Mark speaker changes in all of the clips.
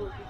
Speaker 1: Thank you.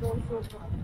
Speaker 1: 都说说。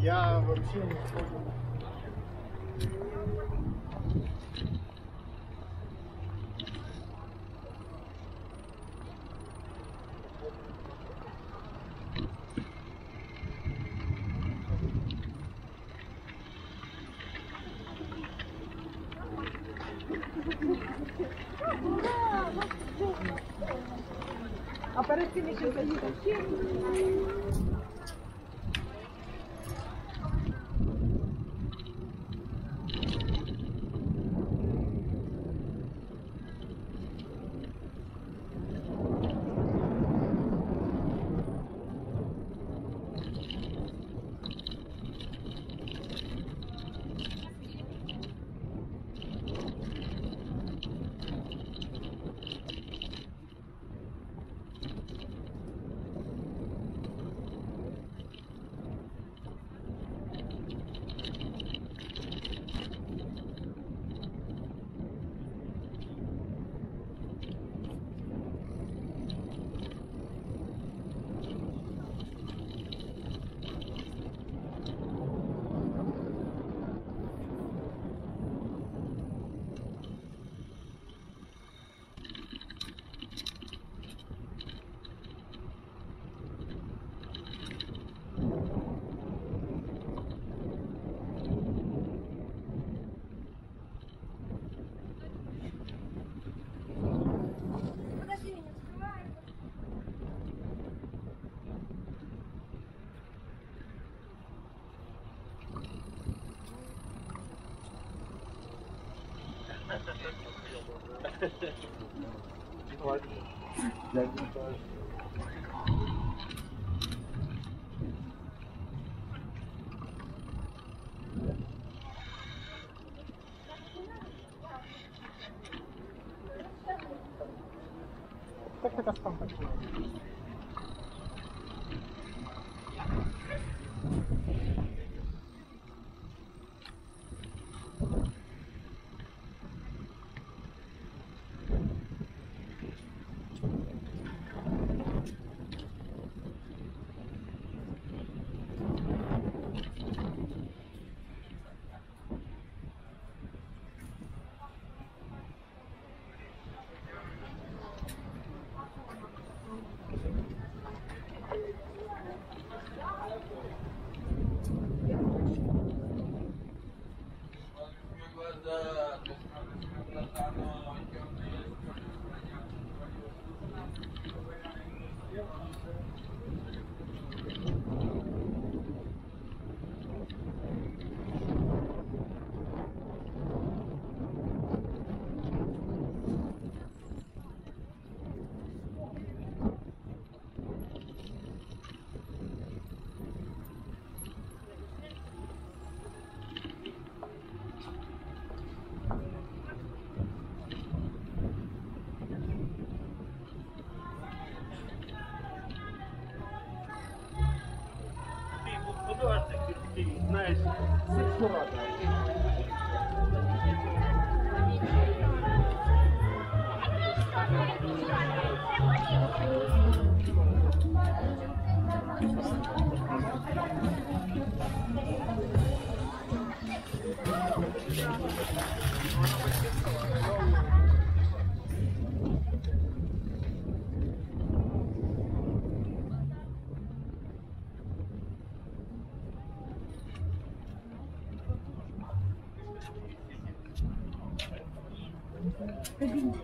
Speaker 1: Я вообще не использую. А перед тим, як заїхав, Judgment Good evening.